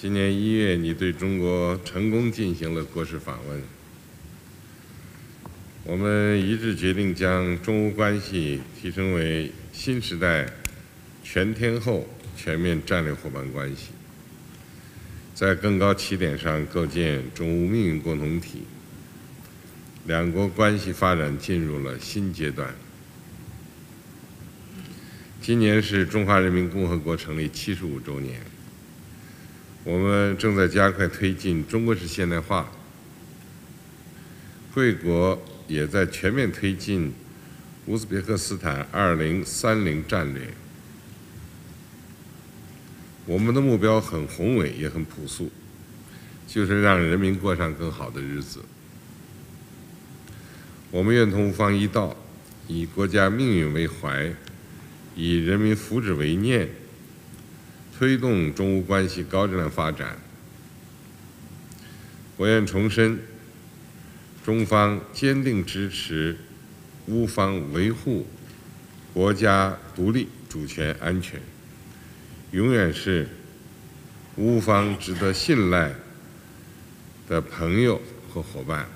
今年一月，你对中国成功进行了国事访问。我们一致决定将中乌关系提升为新时代全天候全面战略伙伴关系，在更高起点上构建中乌命运共同体，两国关系发展进入了新阶段。今年是中华人民共和国成立七十五周年，我们正在加快推进中国式现代化，贵国也在全面推进乌兹别克斯坦“二零三零”战略。我们的目标很宏伟，也很朴素，就是让人民过上更好的日子。我们愿同乌方一道，以国家命运为怀。以人民福祉为念，推动中乌关系高质量发展。我愿重申，中方坚定支持乌方维护国家独立、主权、安全，永远是乌方值得信赖的朋友和伙伴。